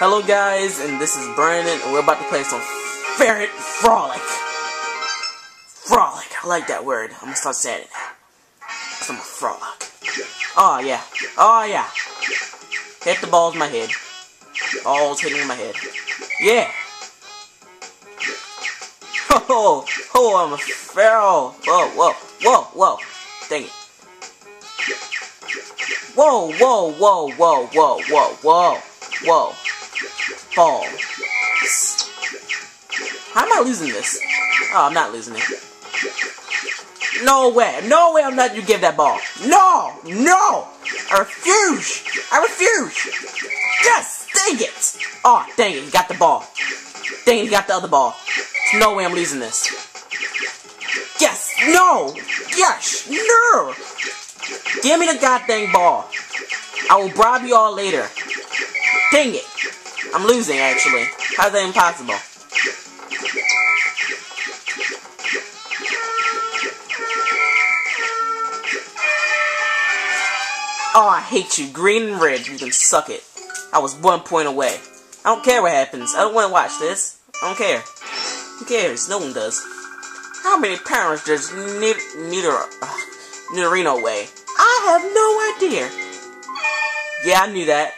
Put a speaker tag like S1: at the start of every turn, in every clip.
S1: Hello guys, and this is Brandon, and we're about to play some Furret Frolic. Frolic, I like that word. I'm gonna start saying it. Cause I'm a frolic. Oh yeah, oh yeah. Hit the balls in my head. Balls hitting in my head. Yeah. Oh, oh, I'm a feral. Whoa, whoa, whoa, whoa. Dang it. Whoa, whoa, whoa, whoa, whoa, whoa, whoa, whoa. Ball. How am I losing this? Oh, I'm not losing it. No way. No way I'm not you give that ball. No! No! I refuse! I refuse! Yes! Dang it! Oh, dang it. You got the ball. Dang it, you got the other ball. There's no way I'm losing this. Yes! No! Yes! No! Give me the goddamn ball. I will bribe you all later. Dang it. I'm losing, actually. How's that impossible? Oh, I hate you. Green and red, you can suck it. I was one point away. I don't care what happens. I don't want to watch this. I don't care. Who cares? No one does. How many parents does uh, Nidorino weigh? I have no idea. Yeah, I knew that.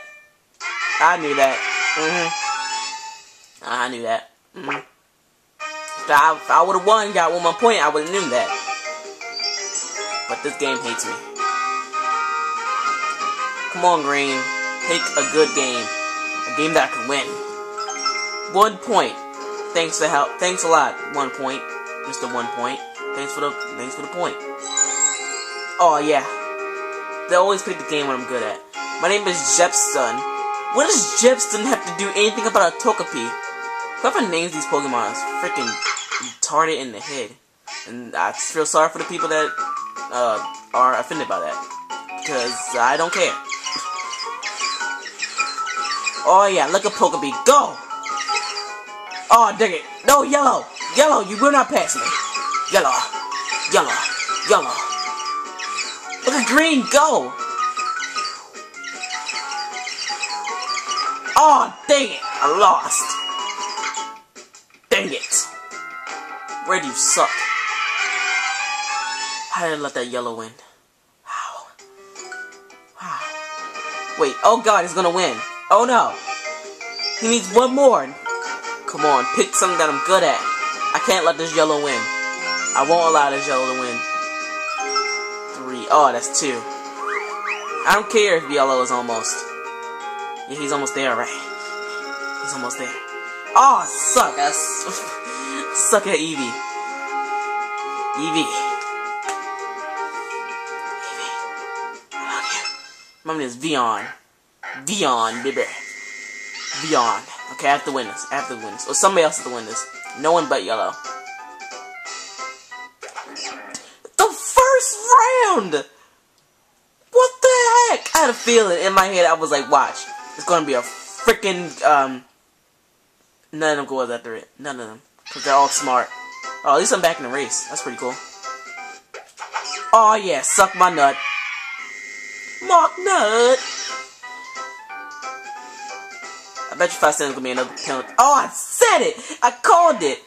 S1: I knew that. Mm-hmm. I knew that. Mm-hmm. If I, I would have won, got one more point, I would have knew that. But this game hates me. Come on, Green. Take a good game. A game that I can win. One point. Thanks for help. Thanks a lot. One point. A one point. Thanks for the thanks for the point. Oh yeah. They always pick the game when I'm good at. My name is Jepston. What does Jepston have to do anything about a Togepi? Whoever names these Pokemon is freaking retarded in the head. And I feel sorry for the people that uh, are offended by that. Because I don't care. Oh yeah, look at Pokebee. Go! Oh, dang it. No, yellow. Yellow, you will not pass me. Yellow. Yellow. Yellow. Look at green. Go! Oh, dang it! I lost. Dang it! Red, you suck. How did I let that yellow win? How? How? Wait, oh god, he's gonna win. Oh no! He needs one more! Come on, pick something that I'm good at. I can't let this yellow win. I won't allow this yellow to win. Three. Oh, that's two. I don't care if yellow is almost. Yeah, he's almost there, right? He's almost there. Oh, suck. I suck at Eevee. Eevee. I love you. My name is Vion. Vion, baby. Vion. Okay, I have to win this. I have to win this. Or somebody else has to win this. No one but Yellow. The first round! What the heck? I had a feeling in my head. I was like, watch. It's gonna be a freaking um. None of them go after it. None of them, cause they're all smart. Oh, at least I'm back in the race. That's pretty cool. Oh yeah, suck my nut. Mark nut. I bet you five seconds gonna be another penalty. Oh, I said it. I called it.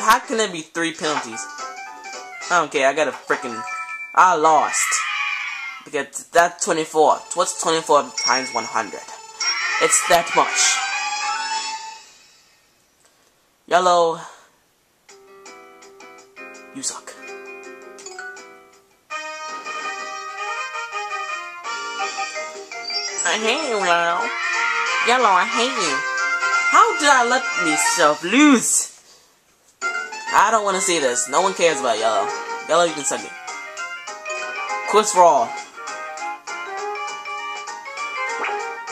S1: How can there be three penalties? I don't care. I got a freaking. I lost. Because that's 24. What's 24 times 100? It's that much. Yellow. You suck. I hate you, Yellow. Yellow, I hate you. How did I let myself lose? I don't want to see this. No one cares about Yellow. Yellow, you can suck it. Quiz for all.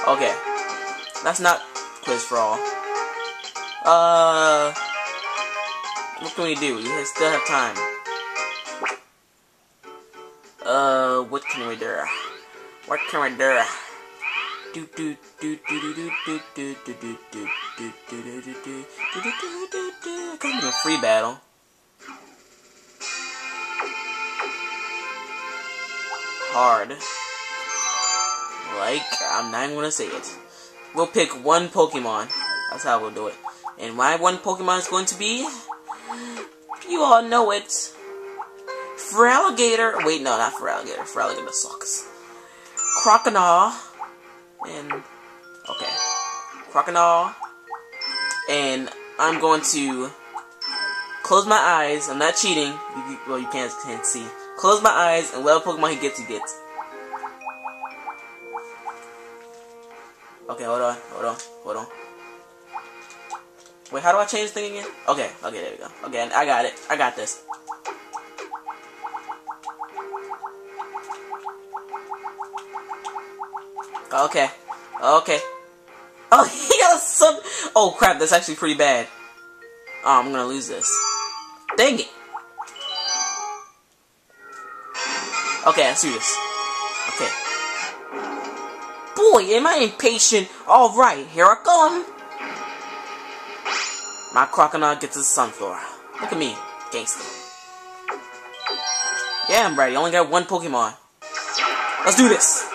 S1: Okay. That's not quiz for all. Uh, what can we do? We still have time. Uh, what can we do? What can we do? Do do do do do do do do do do do do do do do do do do do. Could be a free battle. Hard. Like, I'm not even gonna say it. We'll pick one Pokemon. That's how we'll do it. And my one Pokemon is going to be... You all know it. Feraligatr. Wait, no, not Feraligatr. Feraligatr sucks. Croconaw. And... Okay. Croconaw. And I'm going to close my eyes. I'm not cheating. You, well, you can't, can't see. Close my eyes and whatever Pokemon he gets, he gets. Okay, hold on, hold on, hold on. Wait, how do I change the thing again? Okay, okay, there we go. Okay, I got it. I got this. Okay. Okay. Oh, he got some. Oh crap, that's actually pretty bad. Oh, I'm gonna lose this. Dang it. Okay, let's do this. Okay. Boy, am I impatient. Alright, here I come. My crocodile gets his sunflower. Look at me, gangster. Yeah, I'm ready. I only got one Pokemon. Let's do this.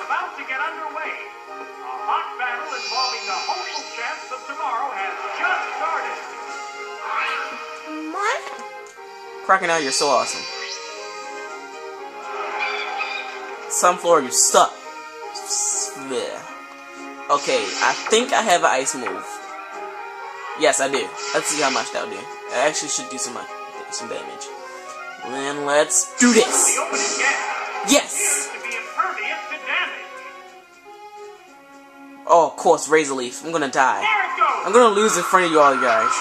S1: What? Crocodile, you're so awesome. Sunflower, you suck. Okay, I think I have an ice move. Yes, I do. Let's see how much that'll do. I actually should do some, uh, some damage. Then let's do this. Yes! Oh, of course, Razor Leaf. I'm gonna die. I'm gonna lose in front of you all, guys.